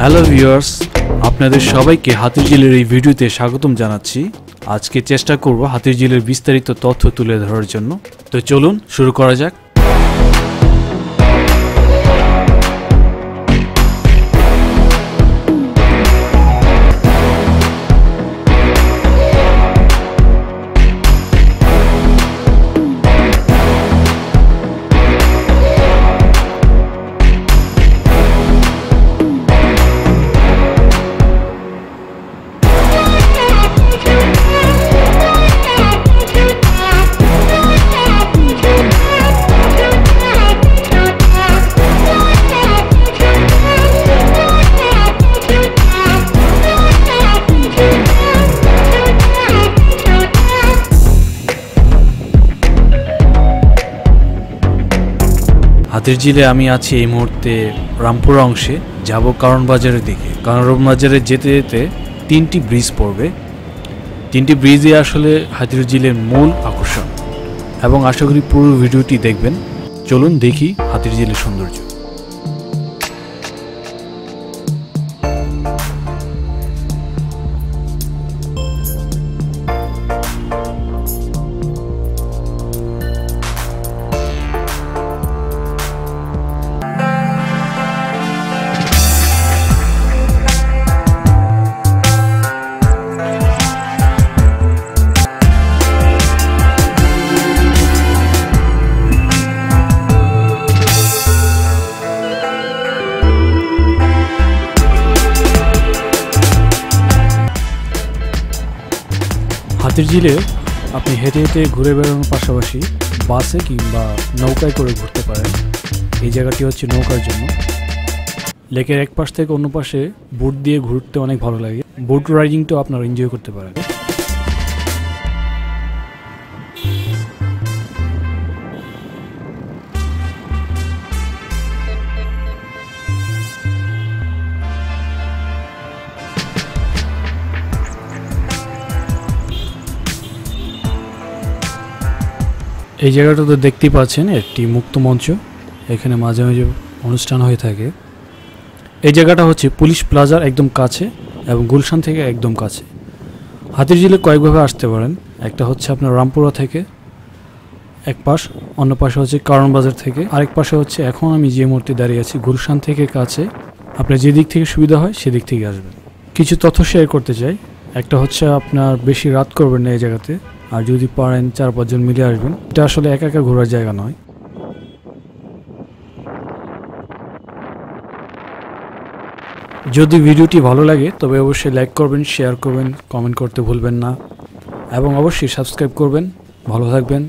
Hello viewers, আপনাদের সবাইকে হাতির জেলের এই ভিডিওতে স্বাগতম জানাচ্ছি। আজকে চেষ্টা করব হাতির জেলের বিস্তারিত তথ্য তুলে ধরার জন্য। তো চলুন, শুরু করা যাক। হাতিরঝিলে আমি আছি এই মুহূর্তে রামপুরা অংশে। যাব কারণ বাজারের দিকে। কারণ বাজারে যেতে যেতে তিনটি ব্রিজ পড়বে। তিনটি ব্রিজই আসলে হাতিরঝিলের মূল আকর্ষণ। এবং আশা করি পুরো ভিডিওটি দেখবেন। চলুন দেখি হাতির হাতিরঝিলের সৌন্দর্য। ঝিলে আপনি হেঁটে হেঁটে ঘুরে বেড়ানোর পাশাপাশি বাসে কিংবা নৌকায় করে ঘুরতে পারেন। এই জায়গাটি হচ্ছে নৌকার জন্য। লেকের এক পাশ থেকে অন্য পাশে বোট দিয়ে ঘুরতে অনেক ভালো লাগে। বোট রাইডিংটাও আপনারা এনজয় করতে পারেন। এই জায়গাটা তো দেখতেই পাচ্ছেন, একটি মুক্ত মঞ্চ। এখানে মাঝে মাঝে অনুষ্ঠান হয়ে থাকে। এই জায়গাটা হচ্ছে পুলিশ প্লাজার একদম কাছে এবং গুলশান থেকে একদম কাছে। হাতির ঝিলে কয়েকভাবে আসতে পারেন। একটা হচ্ছে আপনার রামপুরা থেকে এক পাশ, অন্য পাশে হচ্ছে কারণ বাজার থেকে। আরেক পাশে হচ্ছে এখন আমি যে মুহূর্তে দাঁড়িয়ে আছি, গুলশান থেকে কাছে। আপনার যে দিক থেকে সুবিধা হয়, সেদিক থেকে আসবেন। কিছু তথ্য শেয়ার করতে চাই। একটা হচ্ছে আপনার বেশি রাত করবেন না এই জায়গাতে। আর যদি পারেন চার পাঁচজন মিলে আসবেন। এটা আসলে একা একা ঘোরার জায়গা নয়। যদি ভিডিওটি ভালো লাগে, তবে অবশ্যই লাইক করবেন, শেয়ার করবেন, কমেন্ট করতে ভুলবেন না। এবং অবশ্যই সাবস্ক্রাইব করবেন। ভালো থাকবেন।